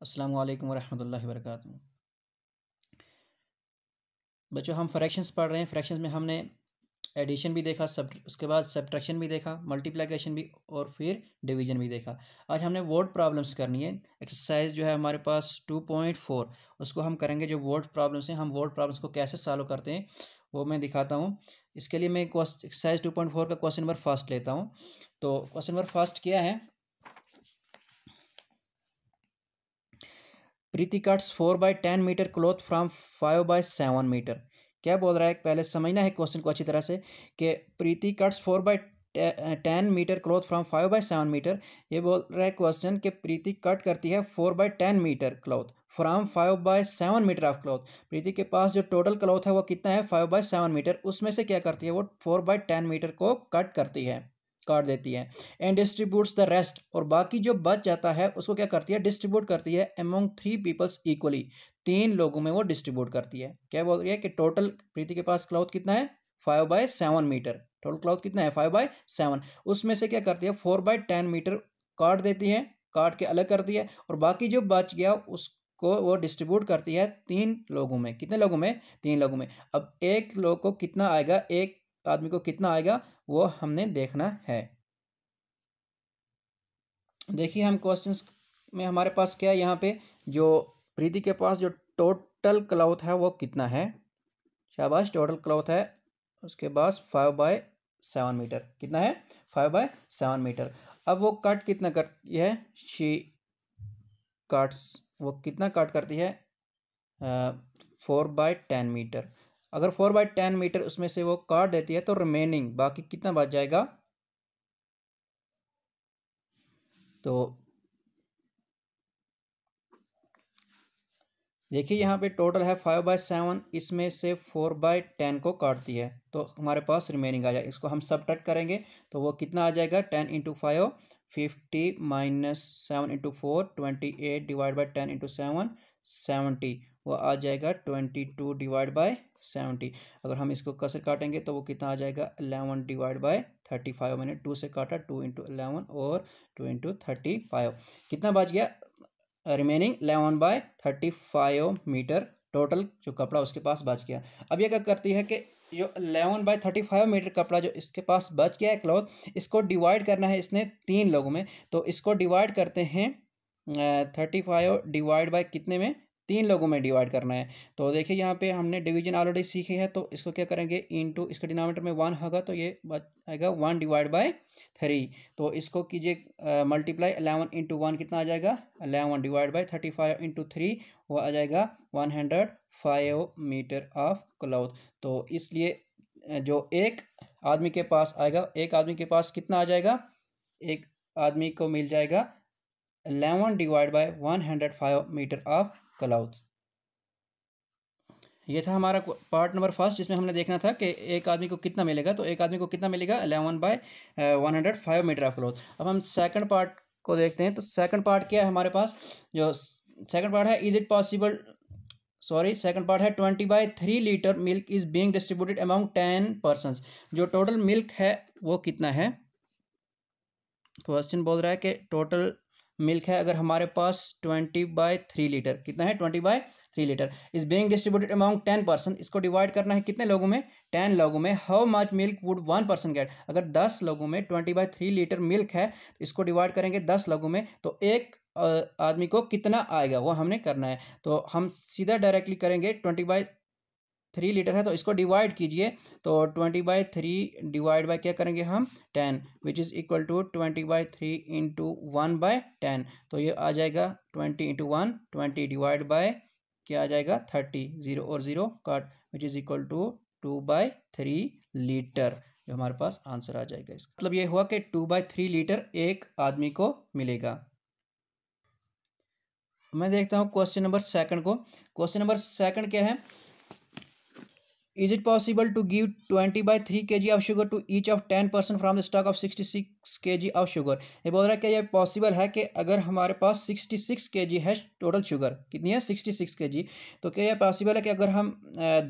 अस्सलाम वालेकुम रहमतुल्लाहि वरकatuh बच्चों, हम फ्रैक्शंस पढ़ रहे हैं। फ्रैक्शंस में हमने एडिशन भी देखा सब उसके बाद सब्ट्रैक्शन भी देखा मल्टीप्लिकेशन भी और फिर डिवीज़न भी देखा। आज हमने वर्ड प्रॉब्लम्स करनी है। एक्सरसाइज जो है हमारे पास टू पॉइंट फोर उसको हम करेंगे जो वर्ड प्रॉब्लम्स हैं, हम वर्ड प्रॉब्लम्स को कैसे सॉल्व करते हैं, वो मैं दिखाता हूँ। इसके लिए मैं एक्सरसाइज टू पॉइंट फोर का क्वेश्चन नंबर फ़र्स्ट लेता हूँ। तो क्वेश्चन नंबर फ़र्स्ट क्या है? Preeti cuts four by ten metre cloth from five by seven metre. क्या बोल रहा है? पहले समझना है क्वेश्चन को अच्छी तरह से कि Preeti cuts four by ten metre cloth from five by seven metre. ये बोल रहा है क्वेश्चन कि प्रीति कट करती है four by ten metre cloth from five by seven metre of cloth. Preeti के पास जो टोटल क्लोथ है वो कितना है? Five by seven metre. उसमें से क्या करती है? वो फोर बाय टेन मीटर को कट करती है। काट देती है। एंड डिस्ट्रीब्यूट्स द रेस्ट और बाकी जो बच जाता है, उसको क्या करती है? डिस्ट्रीब्यूट करती है एमोंग थ्री पीपल्स इक्वली तीन लोगों में वो डिस्ट्रीब्यूट करती है। क्या बोल रही है कि टोटल प्रीति के पास क्लाउथ कितना है? Five by seven metre total cloth कितना है? फाइव बाय सेवन उसमें से क्या करती है? फोर बाय टेन मीटर काट देती है। काट के अलग करती है। और बाकी जो बच गया, उसको वो डिस्ट्रीब्यूट करती है तीन लोगों में। कितने लोगों में? तीन लोगों में। अब एक लोग को कितना आएगा? एक आदमी को कितना आएगा, वो हमने देखना है। देखिए हम क्वेश्चंस में हमारे पास क्या है, यहाँ पे जो प्रीति के पास जो टोटल क्लाउथ है, वो कितना है? शाबाश टोटल क्लाउथ है। उसके पास फाइव बाय सेवन मीटर कितना है? फाइव बाय सेवन मीटर अब वो कट कितना करती है? शी काट्स वो कितना कट करती है? फोर बाय टेन मीटर अगर फोर बाई टेन मीटर उसमें से वो काट देती है तो रिमेनिंग बाकी कितना बच जाएगा? तो देखिए यहाँ पे टोटल है फाइव बाई सेवन इसमें से फोर बाई टेन को काटती है तो हमारे पास रिमेनिंग आ जाएगा इसको हम सब करेंगे तो वो कितना आ जाएगा? Ten into five fifty minus seven into four twenty eight divide by ten into seven seventy, वो आ जाएगा twenty two divide by seventy. अगर हम इसको कसर काटेंगे तो वो कितना आ जाएगा? Eleven divide by thirty five, मैंने टू से काटा, टू इंटू अलेवन और टू इंटू थर्टी फाइव। कितना बच गया? Remaining eleven by thirty five metre total जो कपड़ा उसके पास बच गया। अब ये क्या करती है कि जो eleven by thirty five metre कपड़ा जो इसके पास बच गया है क्लॉथ इसको डिवाइड करना है इसने तीन लोगों में। तो इसको डिवाइड करते हैं थर्टी फाइव डिवाइड बाई कितने में? तीन लोगों में डिवाइड करना है। तो देखिए, यहाँ पे हमने डिवीज़न ऑलरेडी सीखी है तो इसको क्या करेंगे? इनटू इसका डिनोमीटर में वन होगा तो ये आएगा वन डिवाइड बाय थ्री तो इसको कीजिए मल्टीप्लाई अलेवन इंटू वन कितना आ जाएगा? Eleven divide by thirty five into three वो आ जाएगा one hundred five metre of cloth तो इसलिए जो एक आदमी के पास आएगा, एक आदमी के पास कितना आ जाएगा? एक आदमी को मिल जाएगा eleven divide by one hundred five metre of cloths. ये था हमारा पार्ट नंबर फ़र्स्ट, जिसमें हमने देखना था कि एक आदमी को कितना मिलेगा तो एक आदमी को कितना मिलेगा? Eleven by one hundred five metre of cloth अब हम सेकंड पार्ट को देखते हैं तो सेकंड पार्ट क्या है हमारे पास? जो सेकंड पार्ट है, is it possible? Sorry, second part है, twenty by three litre milk is being distributed amount ten person जो टोटल मिल्क है, वो कितना है? क्वेश्चन बोल रहा है कि टोटल मिल्क है, अगर हमारे पास ट्वेंटी बाय थ्री लीटर, कितना है? Twenty by three litre. Is being distributed amount ten percent इसको डिवाइड करना है कितने लोगों में? टेन लोगों में। How much milk would one person get अगर दस लोगों में twenty by three litre milk है, इसको डिवाइड करेंगे दस लोगों में तो एक आदमी को कितना आएगा? वो हमने करना है। तो हम सीधा डायरेक्टली करेंगे ट्वेंटी बाई थ्री लीटर है तो इसको डिवाइड कीजिए तो twenty by three divide by क्या करेंगे हम? Ten which is equal to twenty by three into one by ten तो ये आ जाएगा twenty into one twenty divide by क्या आ जाएगा? थर्टी ज़ीरो और zero cut which is equal to two by three litre जो हमारे पास आंसर आ जाएगा इसका। मतलब ये हुआ कि टू बाई थ्री लीटर एक आदमी को मिलेगा। मैं देखता हूँ क्वेश्चन नंबर सेकंड को। क्वेश्चन नंबर सेकंड क्या है? Is it possible to give twenty by three K G of sugar to each of ten percent from the stock of sixty six K G of sugar ये बोल रहा है क्या ये possible है कि अगर हमारे पास सिक्सटी सिक्स के जी है टोटल शुगर कितनी है? सिक्सटी सिक्स के जी तो क्या यह पॉसिबल है कि अगर हम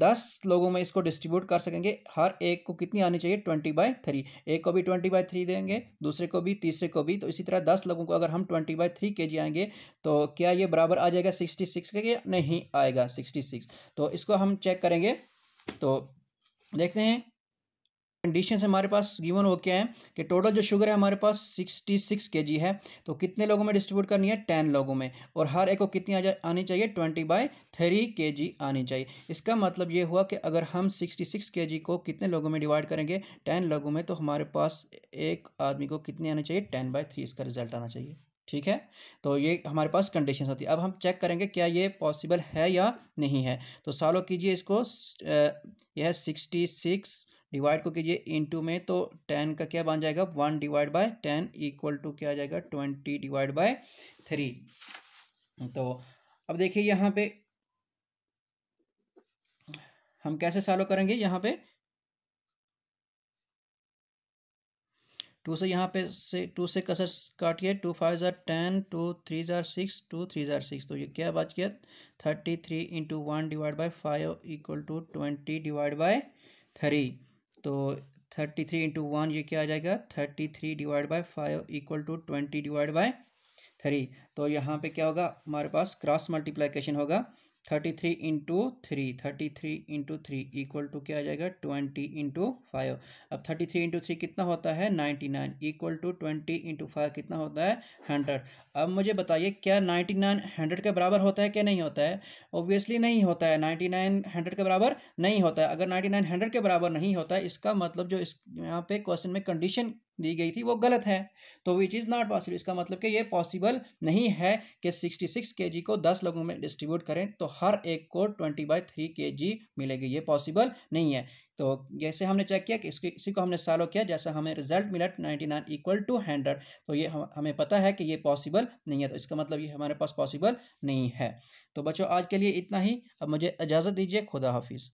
दस लोगों में इसको डिस्ट्रीब्यूट कर सकेंगे, हर एक को कितनी आनी चाहिए? ट्वेंटी बाई थ्री एक को भी ट्वेंटी बाई थ्री देंगे, दूसरे को भी, तीसरे को भी तो इसी तरह दस लोगों को अगर हम ट्वेंटी बाई थ्री के जी आएँगे तो क्या ये बराबर आ जाएगा सिक्सटी सिक्स के नहीं आएगा सिक्सटी सिक्स तो इसको हम चेक करेंगे। तो देखते हैं। कंडीशन हमारे पास गिवन हो क्या है कि टोटल जो शुगर है हमारे पास सिक्सटी सिक्स के जी है। तो कितने लोगों में डिस्ट्रीब्यूट करनी है? टेन लोगों में। और हर एक को कितनी आ जा, आनी चाहिए? ट्वेंटी बाई थ्री के जी आनी चाहिए। इसका मतलब ये हुआ कि अगर हम सिक्सटी सिक्स के जी को कितने लोगों में डिवाइड करेंगे? टेन लोगों में तो हमारे पास एक आदमी को कितनी आनी चाहिए? टेन बाई थ्री इसका रिज़ल्ट आना चाहिए। ठीक है? तो ये हमारे पास कंडीशन होती है। अब हम चेक करेंगे क्या ये पॉसिबल है या नहीं है। तो सॉल्व कीजिए इसको यह सिक्सटी सिक्स डिवाइड को कीजिए इनटू में तो टेन का क्या बन जाएगा? One divide by ten equal to क्या आ जाएगा? ट्वेंटी डिवाइड बाय थ्री तो अब देखिए यहाँ पे हम कैसे सॉल्व करेंगे? यहाँ पे टू से यहाँ पे से, टू से कसर काटिए टू फाइव ज़ार टेन, टू थ्री ज़ार सिक्स, टू थ्री ज़ार सिक्स। तो ये क्या बच गया thirty three into one divide by five equal to twenty divide by three. तो थर्टी थ्री इंटू वन ये क्या आ जाएगा? Thirty three divide by five equal to twenty divide by three. तो यहाँ पे क्या होगा? हमारे पास क्रॉस मल्टीप्लाइकेशन होगा। Thirty three into three thirty three into three equal to क्या आ जाएगा? ट्वेंटी इंटू फाइव अब थर्टी थ्री इंटू थ्री कितना होता है? Ninety nine equal to twenty into five कितना होता है? हंड्रेड. अब मुझे बताइए, क्या नाइन्टी नाइन हंड्रेड के बराबर होता है क्या नहीं होता है? ऑब्वियसली नहीं होता है। नाइन्टी नाइन हंड्रेड के बराबर नहीं होता है। अगर नाइन्टी नाइन हंड्रेड के बराबर नहीं होता है, इसका मतलब जो इस, यहाँ पे क्वेश्चन में कंडीशन दी गई थी वो गलत है। तो विच इज़ नॉट पॉसिबल इसका मतलब कि ये पॉसिबल नहीं है कि सिक्सटी सिक्स के जी को दस लोगों में डिस्ट्रीब्यूट करें तो हर एक को ट्वेंटी बाई थ्री के जी मिलेगी। ये पॉसिबल नहीं है। तो जैसे हमने चेक किया कि इसको इसी को हमने सॉल्व किया जैसा हमें रिज़ल्ट मिला ninety nine equal to hundred तो ये हम, हमें पता है कि ये पॉसिबल नहीं है। तो इसका मतलब ये हमारे पास पॉसिबल नहीं है। तो बच्चों आज के लिए इतना ही। अब मुझे इजाज़त दीजिए। खुदा हाफिज़।